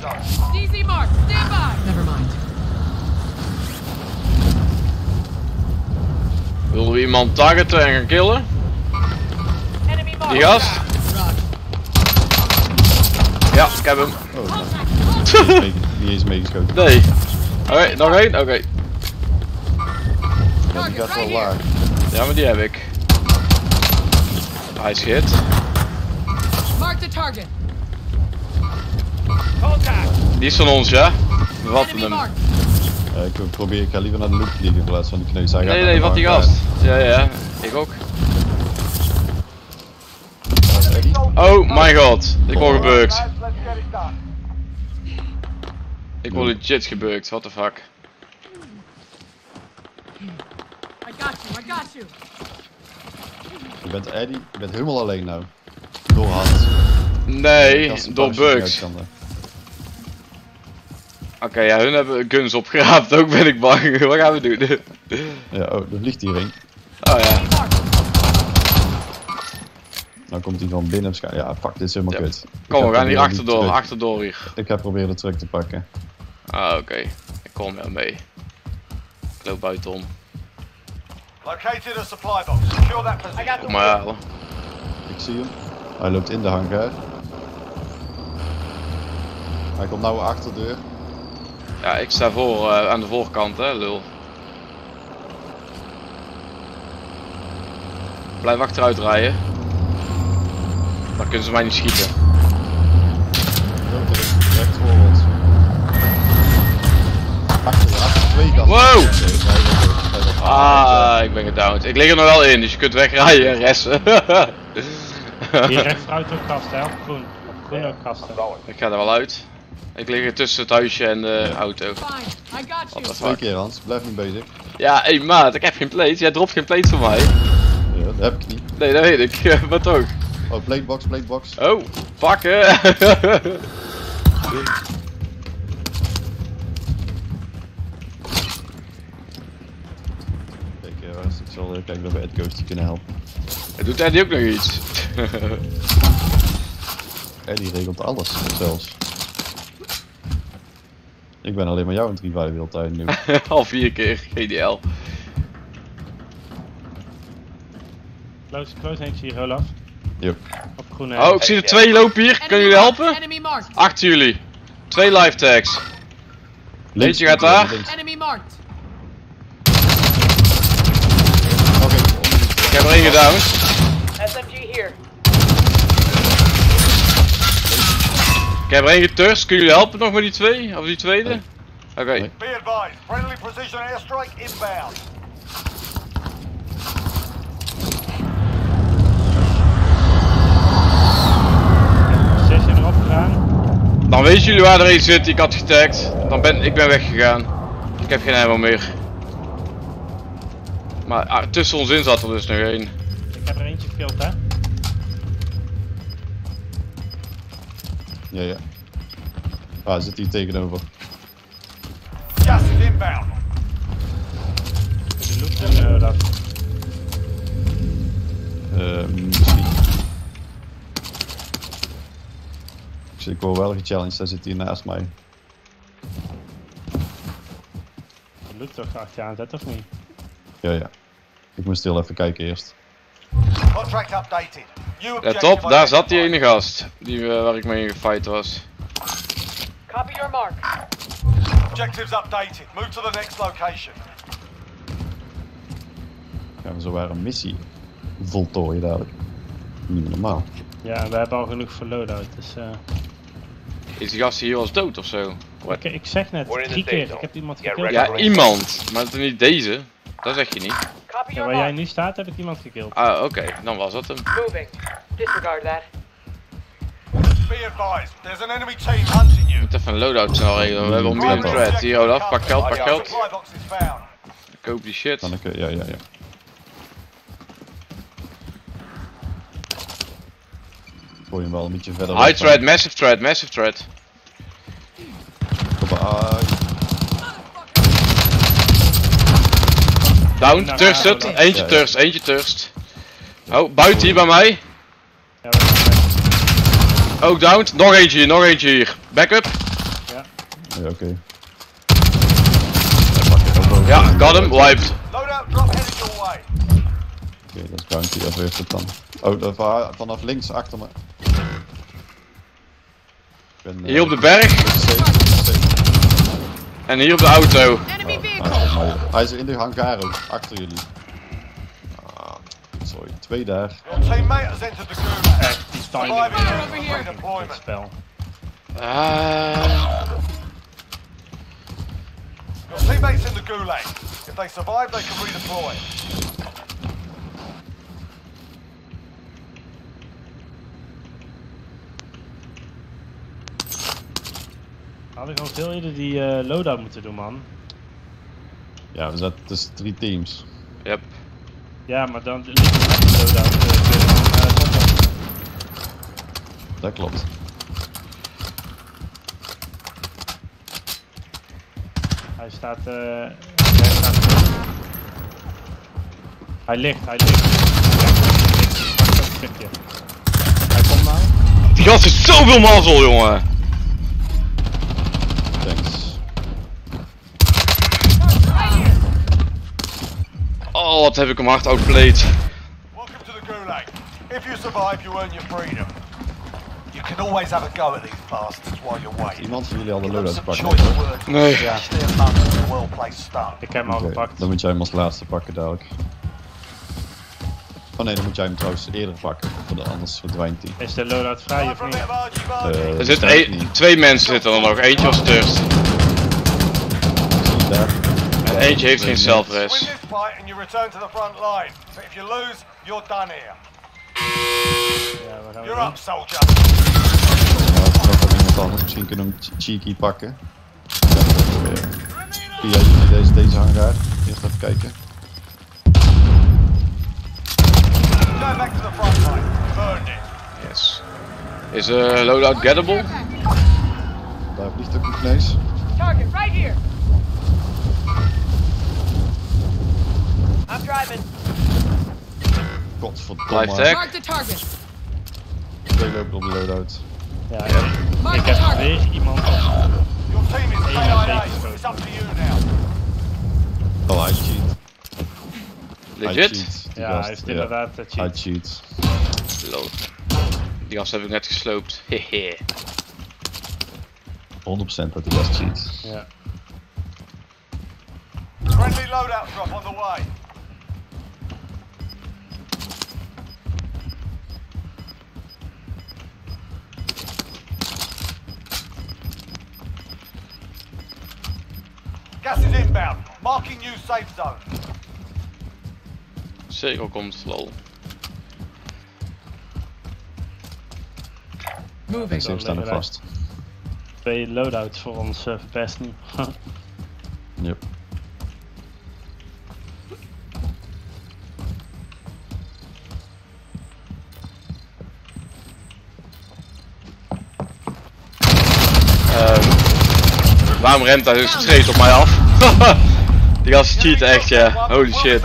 DZ mark, stand by. Never mind. Willen we iemand targeten en gaan killen? Enemy mark. Die gast? Ja, ik heb hem. Oh, nee. Mee- niet eens meegeschoten. Nee. Oké, nog één? Oké. Ja, die gaat wel laag. Ja, maar die heb ik. Hij schiet. Mark the target. Die is van ons, ja? We vatten hem. Ja, ik probeer, ik ga liever naar de loop vliegen in plaats van de kneus. Hij Nee, nee, wat die gast. Ja, ja, ik ook. Oh my god, ik word gebukt. Ik word legit gebukt, what the fuck. I got you, I got you. Je bent Eddie, je bent helemaal alleen nou. Door hand. Nee, door bugs. Oké, ja, hun hebben guns opgeraapt, ook ben ik bang. Wat gaan we doen? Ja, oh, er vliegt hier een. Oh ja. Nou komt hij gewoon binnen. Ja, fuck, dit is helemaal Ja. kut. Kom, we gaan hier achterdoor, achterdoor hier. Ik ga proberen de truck te pakken. Ah, oké. Ik kom wel mee. Ik loop buitenom. Located a supply box. Secure that position. Kom maar halen. Ik zie hem. Hij loopt in de hangar. Hij komt nou achterdeur. Ja, ik sta voor, eh, aan de voorkant, hè, lul. Blijf achteruit rijden. Dan kunnen ze mij niet schieten. Direct. Wow! Ah, ik ben gedowned. Ik lig er nog wel in, dus je kunt wegrijden, resten. Hier ook kasten, hè? Op groen. Op groen ook kasten. ik ga er wel uit. Ik lig hier tussen het huisje en de auto. Twee fuck? keer Hans, blijf niet bezig. Ja, hé maat, ik heb geen plate. Jij dropt geen plate voor mij. Ja, dat heb ik niet. Nee, dat weet ik. maar toch. Oh, platebox, platebox. Oh, pakken. Kijk, eh, is- ik zal even kijken of we Ed Ghost kunnen helpen. Doet Eddie ook nog iets? Eddie regelt alles, zelfs. Ik ben alleen maar jou aan het hele tijd nu. Al vier keer GDL. Close, close eentje hier, Olaf. Yep. Op groen. Oh, ik zie er twee lopen hier. Kunnen jullie helpen? Achter jullie. Twee live tags. Links, Eentje gaat daar. Enemy marked. Oké, Ik heb er één gedowned. SMG here. Ik heb er één geturst. Kunnen jullie helpen nog met die twee? Of die tweede? Nee. Oké. Nee. Be advised. Friendly precision airstrike inbound. Erop gegaan. Dan weten jullie waar er één zit die ik had getagd. Dan ben ik ben weggegaan. Ik heb geen ammo meer. Maar ah, tussen ons in zat er dus nog één. Ik heb er eentje gekild, hè? Ja, ja. Ah, hij zit hier tegenover. Gas is inbound. De loot en Olaf. Eh, misschien. Ik zit- Ik word wel gechallenged, hij zit hier naast mij. De loot toch achter je aanzetten of niet? Ja, ja. Ik moest heel even kijken eerst. Contract updated. Let op, daar zat die ene gast. Die, eh, waar ik mee in gefight was. Copy your mark. Objectives updated. Move to the next location. Gaan we zo waar een missie voltooien dadelijk. Niet normaal. Ja, we hebben al genoeg voor loadout, dus eh... Is die gast hier als dood of zo? Ik, ik zeg net, drie keer, ik heb iemand ready. Ja, iemand. Maar niet deze. Dat zeg je niet. Copy Ja, waar jij nu staat, heb ik iemand gekild. Ah, oké. Dan was dat hem. Moving. Disregard that. Be advised. There's an enemy team hunting you. moet even een loadout snel regelen. We hebben al Primary medium threat. Hier, Olaf. Pak geld, pak geld. Koop die shit. Dan ik, ja, ja, ja. Gooi hem wel een beetje verder. High threat, massive threat, massive threat. Hoppa, Down, Nou, turst ja, het. Eentje Ja, ja. turst, eentje turst. Oh, buiten hier bij mij. Ja. Ook down. Nog eentje hier, nog eentje hier. Backup. Ja, oké. Ook wel. Ja, got him, wiped. Oké, dat is bounty, of heeft het dan? Oh, dat wa- vanaf links achter me. Ik ben, eh, Hier op de berg. En hier op de auto. Enemy Ah, vehicle! mooi. Hij is in de hangar ook, achter jullie. Ah, sorry, twee daar. Your teammate has entered the gulag. Echt, die timing. Here. Het spel. Ah, Your teammates in the gulag. If they survive, they can redeploy. Hadden gewoon veel eerder die eh, loadout moeten doen, man. Ja, we zetten dus drie teams. yep. Ja, maar dan ligt er loadout. eh, eh. Dat klopt. Hij staat. eh hij, staat hij ligt, hij ligt. Hij komt nou. Die gast heeft zoveel mazzel, jongen. Thanks. Oh, wat heb ik hem hard outplayed. Welcome to the gulag. If you survive, you earn your freedom. You can always have a go at these bastards while you're waiting. Iemand van jullie al de loadout pakken? Nee. Stone. Ik heb hem al gepakt. Dan moet jij hem als laatste pakken dadelijk. Oh nee, dan moet jij hem trouwens eerder pakken, want anders verdwijnt hij. Is de loadout vrij of niet? Eh, Er dat zit weet ik één- niet. twee mensen zitten er nog. Eentje was thirst. Daar? En eentje heeft geen self-res. Ja, gaan we You're doen? up, soldier. Ja, ik nog wel iemand anders. Misschien kunnen we hem che- cheeky pakken. Ja, eh, Via jullie deze, deze hangar. Eerst even kijken. Back to the front line. Burned it. Yes. Is eh loadout gettable? Daar vliegt ook een knees. Target right here. I'm driving. Godverdomme. Tag. Mark the target! Twee lopen op de loadout. Ja, ik, Mark ik the heb weer iemand. Your team is KIA. It's up to you now. Oh, hij cheat. Legit? cheat, Ja, gast. hij Ja, inderdaad uh, Hij cheat. cheat. Load. Die gast heb ik net gesloopt. Hehe. 100% dat die gast cheat. Ja. Friendly loadout drop on the way. Gas is inbound. Marking new safe zone. Cirkel komt, lol. Moving. Ze staan er vast. Twee loadouts voor ons uh, verpesten. Yep. Ehm, waarom remt hij dus steeds op mij af? Die gast cheat echt, ja. Holy shit.